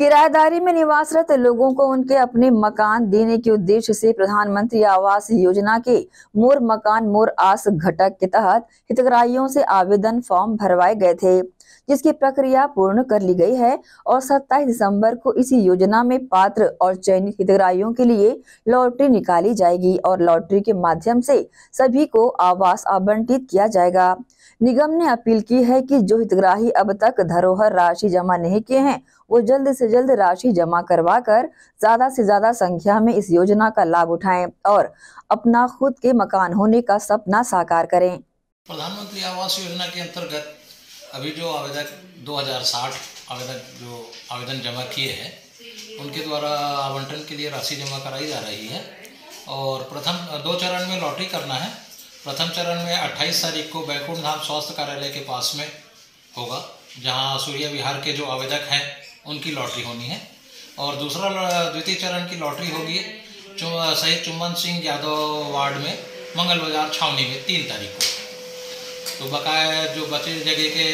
किराएदारी में निवासरत लोगों को उनके अपने मकान देने के उद्देश्य से प्रधानमंत्री आवास योजना के मोर मकान, मोर आस घटक के तहत हितग्राहियों से आवेदन फॉर्म भरवाए गए थे, जिसकी प्रक्रिया पूर्ण कर ली गई है और 27 दिसंबर को इसी योजना में पात्र और चयनित हितग्राहियों के लिए लॉटरी निकाली जाएगी और लॉटरी के माध्यम से सभी को आवास आवंटित किया जाएगा। निगम ने अपील की है कि जो हितग्राही अब तक धरोहर राशि जमा नहीं किए हैं, वो जल्द से जल्द राशि जमा करवा कर ज़्यादा से ज़्यादा संख्या में इस योजना का लाभ उठाएँ और अपना खुद के मकान होने का सपना साकार करें। प्रधानमंत्री आवास योजना के अंतर्गत अभी जो आवेदक 2060 आवेदक जो आवेदन जमा किए हैं, उनके द्वारा आवंटन के लिए राशि जमा कराई जा रही है और प्रथम, दो चरण में लॉटरी करना है। प्रथम चरण में 28 तारीख को बैकुंठ धाम स्वास्थ्य कार्यालय के पास में होगा, जहाँ सूर्य विहार के जो आवेदक हैं उनकी लॉटरी होनी है। और दूसरा द्वितीय चरण की लॉटरी होगी शहीद चुम्बन सिंह यादव वार्ड में मंगल बाज़ार छावनी में, तीन तारीख को। तो बकाया जो बचे जगह के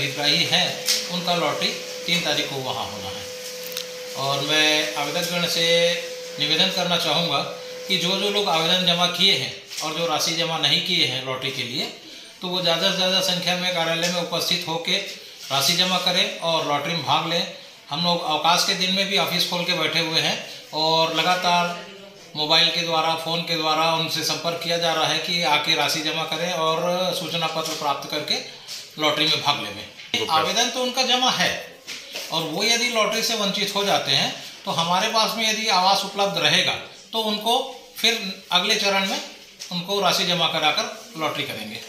हितग्राही हैं, उनका लॉटरी तीन तारीख को वहाँ होना है। और मैं आवेदकगण से निवेदन करना चाहूँगा कि जो जो लोग आवेदन जमा किए हैं और जो राशि जमा नहीं किए हैं लॉटरी के लिए तो वो ज़्यादा से ज़्यादा संख्या में कार्यालय में उपस्थित होकर राशि जमा करें और लॉटरी में भाग लें। हम लोग अवकाश के दिन में भी ऑफ़िस खोल के बैठे हुए हैं और लगातार मोबाइल के द्वारा फ़ोन के द्वारा उनसे संपर्क किया जा रहा है कि आके राशि जमा करें और सूचना पत्र प्राप्त करके लॉटरी में भाग लें। आवेदन तो उनका जमा है और वो यदि लॉटरी से वंचित हो जाते हैं तो हमारे पास में यदि आवास उपलब्ध रहेगा तो उनको फिर अगले चरण में उनको राशि जमा कराकर लॉटरी करेंगे।